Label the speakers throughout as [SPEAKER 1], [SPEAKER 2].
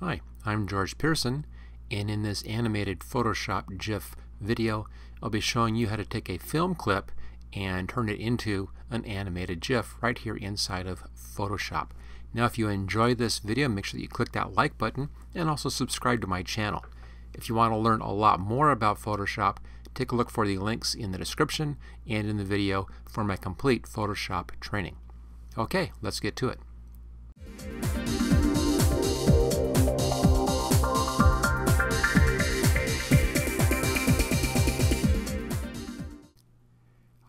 [SPEAKER 1] Hi, I'm George Peirson, and in this animated Photoshop GIF video, I'll be showing you how to take a film clip and turn it into an animated GIF right here inside of Photoshop. Now if you enjoy this video, make sure that you click that like button and also subscribe to my channel. If you want to learn a lot more about Photoshop, take a look for the links in the description and in the video for my complete Photoshop training. Okay, let's get to it.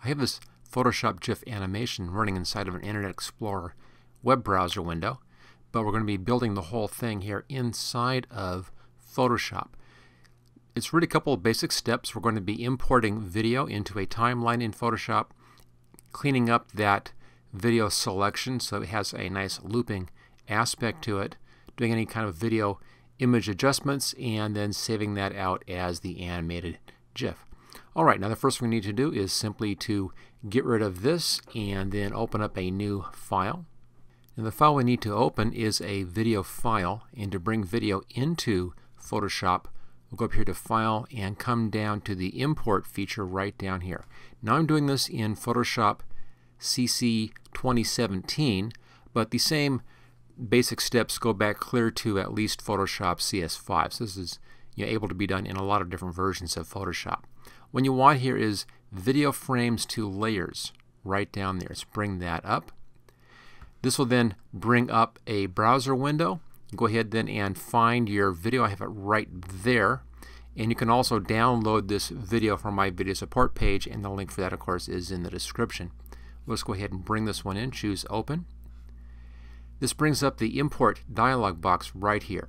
[SPEAKER 1] I have this Photoshop GIF animation running inside of an Internet Explorer web browser window, but we're going to be building the whole thing here inside of Photoshop. It's really a couple of basic steps. We're going to be importing video into a timeline in Photoshop, cleaning up that video selection so it has a nice looping aspect to it, doing any kind of video image adjustments, and then saving that out as the animated GIF. Alright, now the first thing we need to do is simply to get rid of this and then open up a new file. And the file we need to open is a video file and to bring video into Photoshop we'll go up here to File and come down to the Import feature right down here. Now I'm doing this in Photoshop CC 2017 but the same basic steps go back clear to at least Photoshop CS5. So this is you know, able to be done in a lot of different versions of Photoshop. What you want here is video frames to layers right down there. Let's bring that up. This will then bring up a browser window. Go ahead then and find your video. I have it right there. And you can also download this video from my video support page and the link for that of course is in the description. Let's go ahead and bring this one in. Choose open. This brings up the import dialog box right here.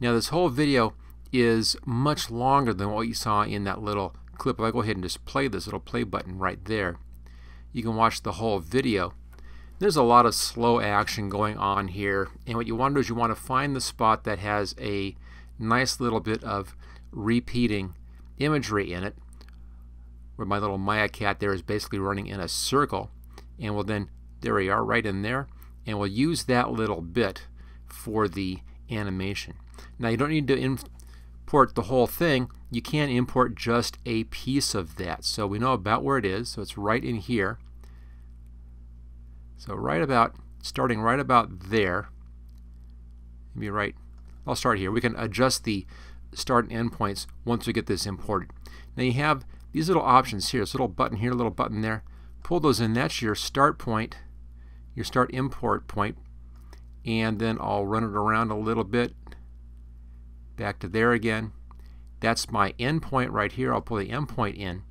[SPEAKER 1] Now this whole video is much longer than what you saw in that little clip, if I go ahead and just play this little play button right there, you can watch the whole video. There's a lot of slow action going on here, and what you want to do is you want to find the spot that has a nice little bit of repeating imagery in it, where my little Maya cat there is basically running in a circle, and we'll then, there we are, right in there, and we'll use that little bit for the animation. Now you don't need to import the whole thing, you can't import just a piece of that. So we know about where it is, so it's right in here. So right about, starting right about there, maybe right, I'll start here. We can adjust the start and end points once we get this imported. Now you have these little options here, this little button here, little button there. Pull those in, that's your start point, your start import point, and then I'll run it around a little bit back to there again. That's my endpoint right here. I'll pull the endpoint in.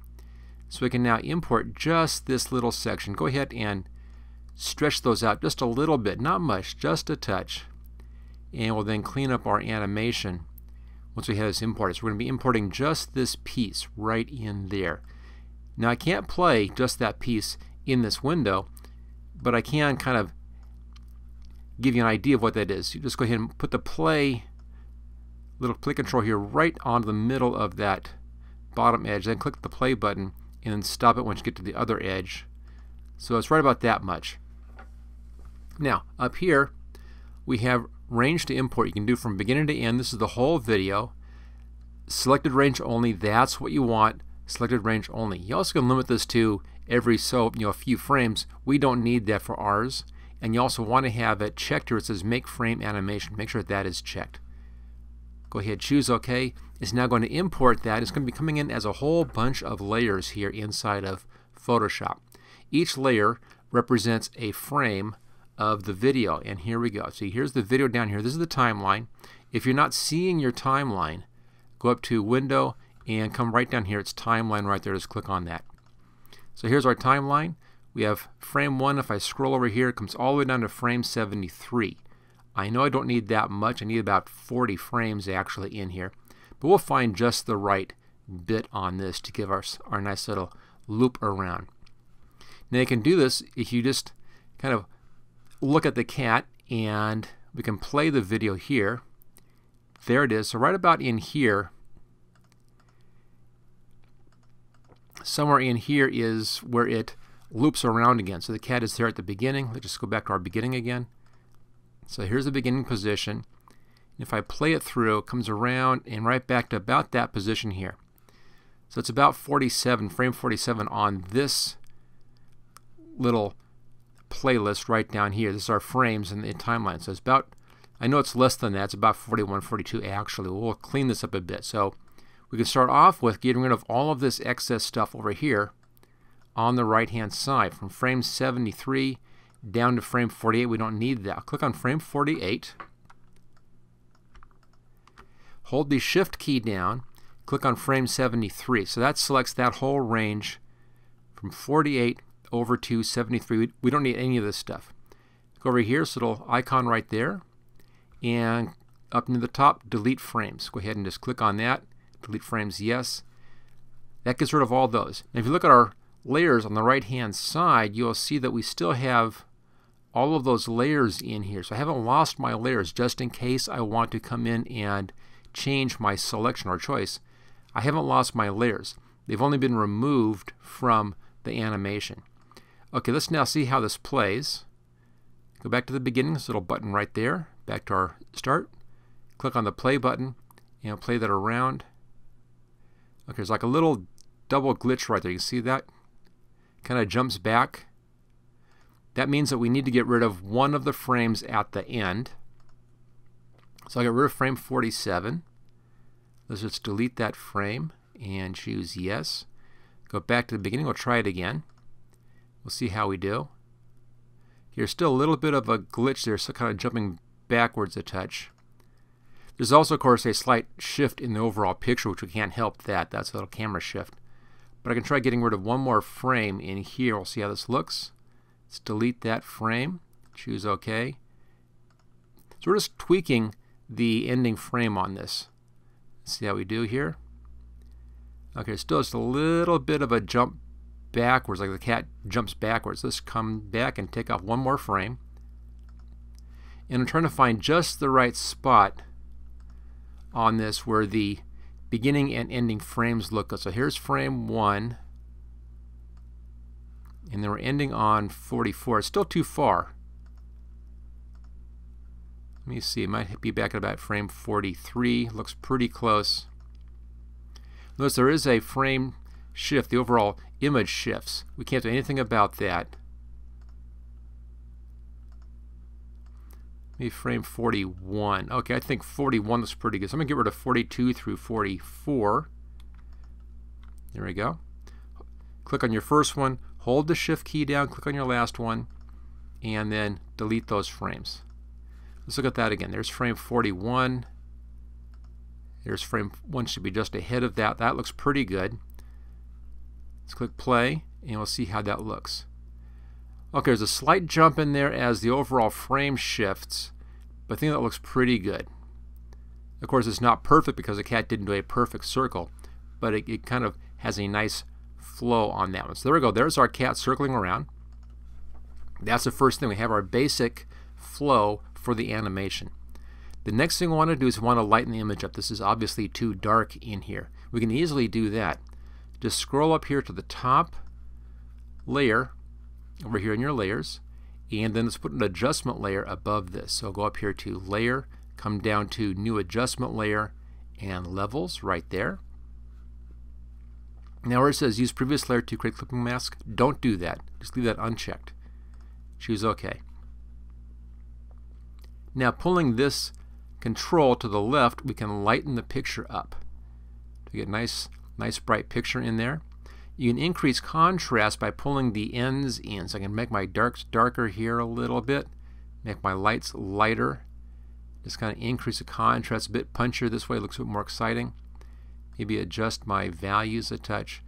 [SPEAKER 1] So we can now import just this little section. Go ahead and stretch those out just a little bit, not much, just a touch. And we'll then clean up our animation once we have this imported. So we're going to be importing just this piece right in there. Now I can't play just that piece in this window, but I can kind of give you an idea of what that is. You just go ahead and put the play little play control here right on the middle of that bottom edge. Then click the play button and then stop it once you get to the other edge. So it's right about that much. Now up here we have range to import. You can do from beginning to end. This is the whole video. Selected range only. That's what you want. Selected range only. You also can limit this to every so you know a few frames. We don't need that for ours. And you also want to have it checked here. It says make frame animation. Make sure that is checked. Go ahead, choose OK. It's now going to import that. It's going to be coming in as a whole bunch of layers here inside of Photoshop. Each layer represents a frame of the video. And here we go. See, here's the video down here. This is the timeline. If you're not seeing your timeline, go up to Window and come right down here. It's timeline right there. Just click on that. So here's our timeline. We have frame 1. If I scroll over here, it comes all the way down to frame 73. I know I don't need that much. I need about 40 frames actually in here. But we'll find just the right bit on this to give us our, our nice little loop around. Now you can do this if you just kind of look at the cat and we can play the video here. There it is. So right about in here, somewhere in here is where it loops around again. So the cat is there at the beginning. Let's just go back to our beginning again. So here's the beginning position. If I play it through, it comes around and right back to about that position here. So it's about 47, frame 47 on this little playlist right down here. This is our frames in the timeline. So it's about, I know it's less than that. It's about 41, 42 actually. We'll clean this up a bit. So we can start off with getting rid of all of this excess stuff over here on the right hand side from frame 73 down to frame 48. We don't need that. I'll click on frame 48. Hold the shift key down. Click on frame 73. So that selects that whole range from 48 over to 73. We don't need any of this stuff. Go over here, so little icon right there. And up near the top, delete frames. Go ahead and just click on that. Delete frames, yes. That gets rid of all those. Now if you look at our layers on the right hand side, you'll see that we still have all of those layers in here. So I haven't lost my layers just in case I want to come in and change my selection or choice. I haven't lost my layers. They've only been removed from the animation. Okay, let's now see how this plays. Go back to the beginning, this little button right there, back to our start. Click on the play button and play that around. Okay, there's like a little double glitch right there. You see that? Kind of jumps back. That means that we need to get rid of one of the frames at the end. So I'll get rid of frame 47. Let's just delete that frame and choose yes. Go back to the beginning. We'll try it again. We'll see how we do. Here's still a little bit of a glitch there, so kind of jumping backwards a touch. There's also, of course, a slight shift in the overall picture, which we can't help that. That's a little camera shift. But I can try getting rid of one more frame in here. We'll see how this looks. Let's delete that frame. Choose OK. So we're just tweaking the ending frame on this. Let's see how we do here. Okay, still just a little bit of a jump backwards, like the cat jumps backwards. Let's come back and take off one more frame. And I'm trying to find just the right spot on this where the beginning and ending frames look. So here's frame 1. And then we're ending on 44. It's still too far. Let me see. It might be back at about frame 43. Looks pretty close. Notice there is a frame shift, the overall image shifts. We can't do anything about that. Maybe frame 41. Okay, I think 41 looks pretty good. So I'm going to get rid of 42 through 44. There we go. Click on your first one, hold the shift key down, click on your last one, and then delete those frames. Let's look at that again. There's frame 41. There's frame 1 should be just ahead of that. That looks pretty good. Let's click play and we'll see how that looks. Okay, there's a slight jump in there as the overall frame shifts, but I think that looks pretty good. Of course, it's not perfect because the cat didn't do a perfect circle, but it, it kind of has a nice flow on that one. So there we go. There's our cat circling around. That's the first thing. We have our basic flow for the animation. The next thing we want to do is we want to lighten the image up. This is obviously too dark in here. We can easily do that just scroll up here to the top layer over here in your layers and then let's put an adjustment layer above this. So go up here to layer, come down to new adjustment layer and levels right there. Now where it says use previous layer to create clipping mask, don't do that. Just leave that unchecked. Choose OK. Now pulling this control to the left, we can lighten the picture up to get nice Nice bright picture in there. You can increase contrast by pulling the ends in. So I can make my darks darker here a little bit, make my lights lighter. Just kind of increase the contrast a bit punchier this way, it looks a bit more exciting. Maybe adjust my values a touch.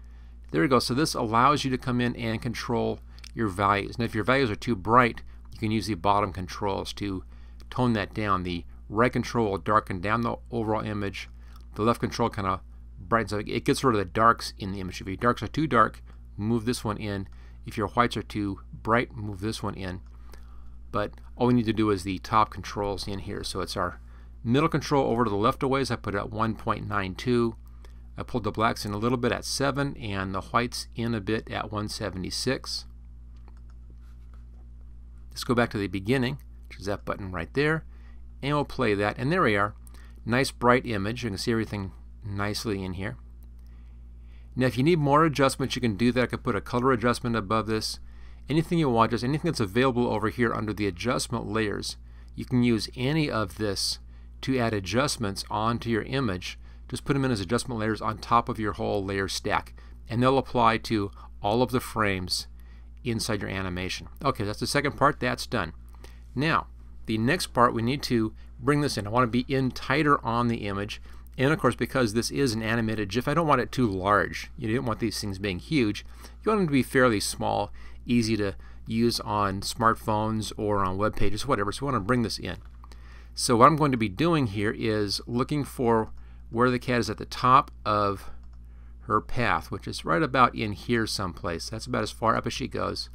[SPEAKER 1] There we go. So this allows you to come in and control your values. Now if your values are too bright, you can use the bottom controls to tone that down. The right control will darken down the overall image. The left control kind of brightens up. It gets rid of the darks in the image. If your darks are too dark, move this one in. If your whites are too bright, move this one in. But all we need to do is the top controls in here. So it's our middle control over to the left a ways. I put it at 1.92. I pulled the blacks in a little bit at 7 and the whites in a bit at 176. Let's go back to the beginning, which is that button right there, and we'll play that. And there we are. Nice bright image. You can see everything nicely in here. Now if you need more adjustments you can do that. I could put a color adjustment above this. Anything you want, just anything that's available over here under the adjustment layers. You can use any of this to add adjustments onto your image. Just put them in as adjustment layers on top of your whole layer stack and they'll apply to all of the frames inside your animation. Okay, that's the second part. That's done. Now, the next part we need to bring this in. I want to be in tighter on the image and of course, because this is an animated GIF, I don't want it too large. You don't want these things being huge. You want them to be fairly small, easy to use on smartphones or on web pages, whatever. So we want to bring this in. So what I'm going to be doing here is looking for where the cat is at the top of her path, which is right about in here someplace. That's about as far up as she goes.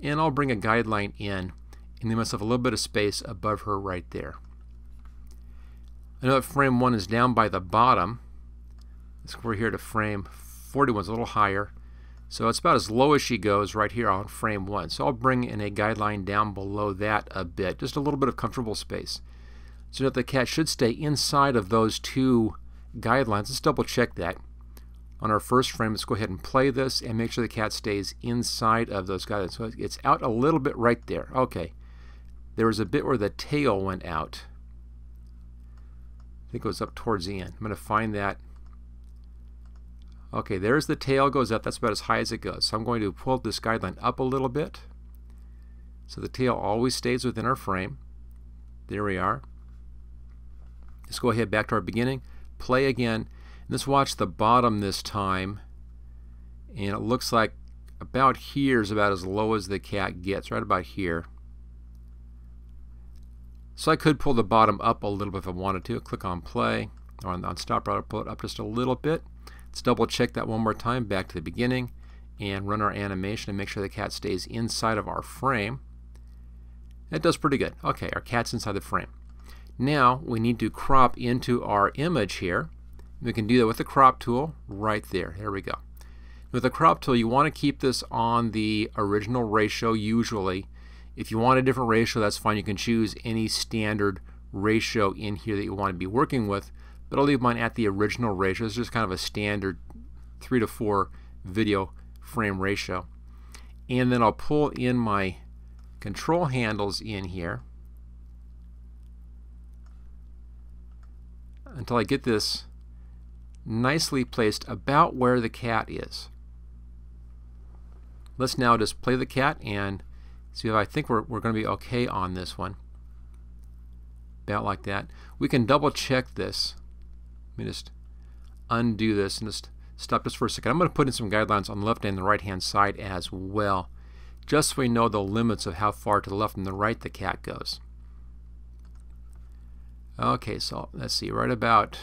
[SPEAKER 1] And I'll bring a guideline in and leave myself a little bit of space above her right there. I know that frame 1 is down by the bottom. Let's go over here to frame 41, it's a little higher. So it's about as low as she goes right here on frame 1. So I'll bring in a guideline down below that a bit, just a little bit of comfortable space. So that the cat should stay inside of those two guidelines. Let's double check that. On our first frame, let's go ahead and play this and make sure the cat stays inside of those guidelines. So it's out a little bit right there. Okay. There was a bit where the tail went out. I think it goes up towards the end. I'm going to find that. Okay, there's the tail goes up. That's about as high as it goes. So I'm going to pull this guideline up a little bit. So the tail always stays within our frame. There we are. Let's go ahead back to our beginning. Play again. Let's watch the bottom this time. And it looks like about here is about as low as the cat gets, right about here. So I could pull the bottom up a little bit if I wanted to. Click on play or on, on stop right, pull it up just a little bit. Let's double check that one more time back to the beginning and run our animation and make sure the cat stays inside of our frame. It does pretty good. Okay, our cat's inside the frame. Now we need to crop into our image here. We can do that with the crop tool right there. There we go. With the crop tool you want to keep this on the original ratio usually if you want a different ratio, that's fine. You can choose any standard ratio in here that you want to be working with, but I'll leave mine at the original ratio. It's just kind of a standard 3 to 4 video frame ratio. And then I'll pull in my control handles in here until I get this nicely placed about where the cat is. Let's now just play the cat and See, if I think we're, we're going to be okay on this one. About like that. We can double check this. Let me just undo this and just stop just for a second. I'm going to put in some guidelines on the left and the right hand side as well. Just so we know the limits of how far to the left and the right the cat goes. Okay, so let's see, right about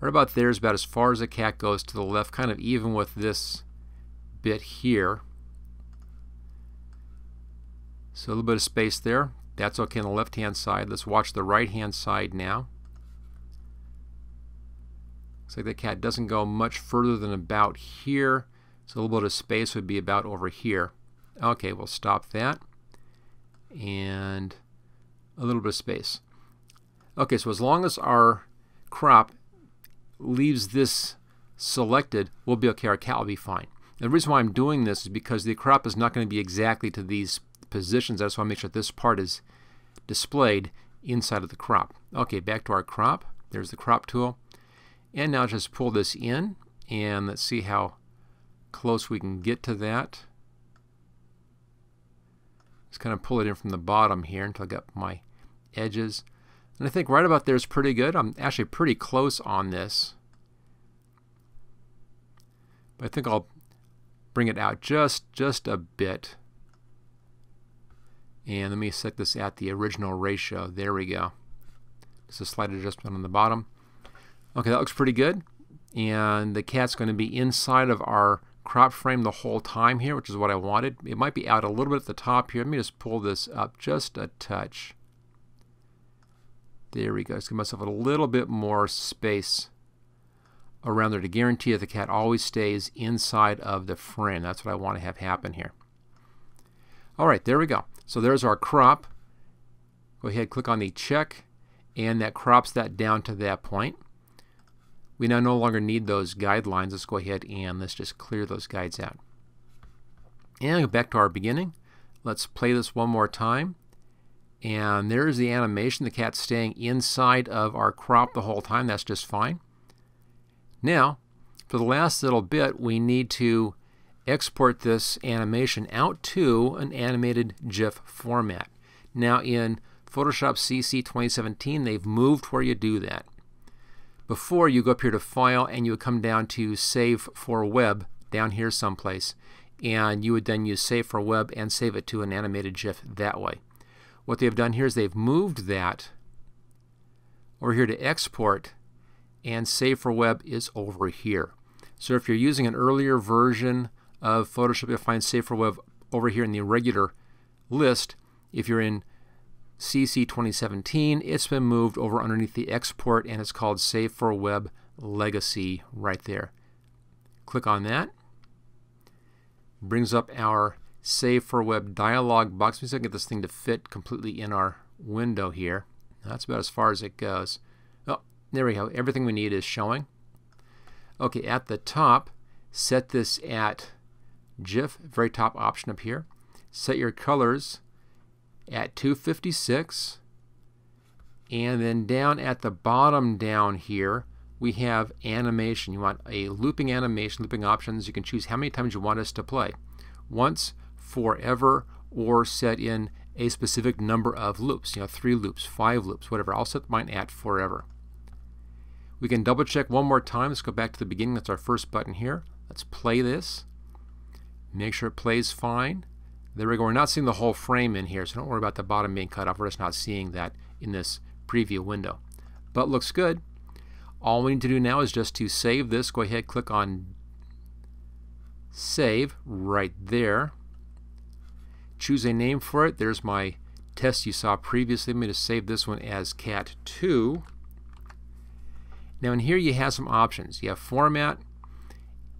[SPEAKER 1] right about there is about as far as the cat goes to the left, kind of even with this bit here. So a little bit of space there. That's okay on the left hand side. Let's watch the right hand side now. Looks like the cat doesn't go much further than about here. So a little bit of space would be about over here. Okay, we'll stop that. And a little bit of space. Okay, so as long as our crop leaves this selected, we'll be okay. Our cat will be fine. The reason why I'm doing this is because the crop is not going to be exactly to these positions. I just want to make sure this part is displayed inside of the crop. Okay, back to our crop. There's the crop tool. And now just pull this in and let's see how close we can get to that. Just kind of pull it in from the bottom here until I get my edges. And I think right about there is pretty good. I'm actually pretty close on this. But I think I'll bring it out just just a bit. And let me set this at the original ratio. There we go. Just a slight adjustment on the bottom. Okay, that looks pretty good. And the cat's going to be inside of our crop frame the whole time here, which is what I wanted. It might be out a little bit at the top here. Let me just pull this up just a touch. There we go. Just give myself a little bit more space around there to guarantee that the cat always stays inside of the frame. That's what I want to have happen here. All right, there we go. So there's our crop. Go ahead, click on the check, and that crops that down to that point. We now no longer need those guidelines. Let's go ahead and let's just clear those guides out. And back to our beginning. Let's play this one more time. And there's the animation. The cat's staying inside of our crop the whole time. That's just fine. Now, for the last little bit, we need to export this animation out to an animated GIF format. Now in Photoshop CC 2017, they've moved where you do that. Before, you go up here to File and you would come down to Save for Web down here someplace. And you would then use Save for Web and save it to an animated GIF that way. What they've done here is they've moved that over here to Export and Save for Web is over here. So if you're using an earlier version of Photoshop, you'll find Save for Web over here in the regular list. If you're in CC 2017, it's been moved over underneath the export and it's called Save for Web Legacy right there. Click on that. Brings up our Save for Web dialog box. Let me see if I can get this thing to fit completely in our window here. That's about as far as it goes. Oh, there we go. Everything we need is showing. Okay, at the top, set this at GIF, very top option up here. Set your colors at 256 and then down at the bottom down here we have animation. You want a looping animation, looping options. You can choose how many times you want us to play. Once, forever, or set in a specific number of loops. You know, three loops, five loops, whatever. I'll set mine at forever. We can double check one more time. Let's go back to the beginning. That's our first button here. Let's play this. Make sure it plays fine. There we go. We're not seeing the whole frame in here, so don't worry about the bottom being cut off. We're just not seeing that in this preview window. But looks good. All we need to do now is just to save this. Go ahead, click on Save right there. Choose a name for it. There's my test you saw previously. I'm going to save this one as Cat2. Now in here you have some options. You have Format,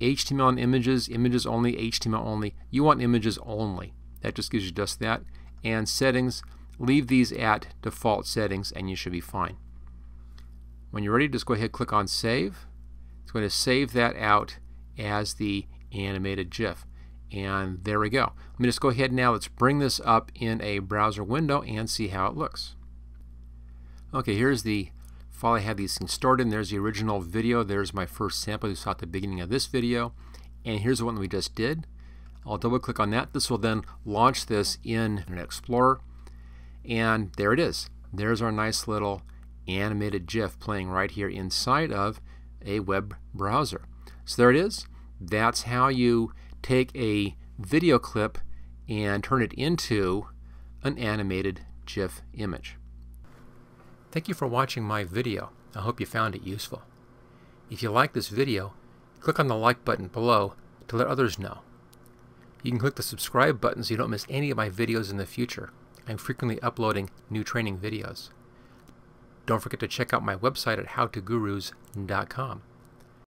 [SPEAKER 1] HTML and images, images only, HTML only. You want images only. That just gives you just that. And settings, leave these at default settings and you should be fine. When you're ready, just go ahead and click on Save. It's going to save that out as the animated GIF. And there we go. Let me just go ahead now. Let's bring this up in a browser window and see how it looks. Okay, here's the file I had these things stored in. There's the original video. There's my first sample you saw at the beginning of this video. And here's the one we just did. I'll double click on that. This will then launch this in Internet Explorer. And there it is. There's our nice little animated GIF playing right here inside of a web browser. So there it is. That's how you take a video clip and turn it into an animated GIF image. Thank you for watching my video. I hope you found it useful. If you like this video, click on the like button below to let others know. You can click the subscribe button so you don't miss any of my videos in the future. I'm frequently uploading new training videos. Don't forget to check out my website at howtogurus.com.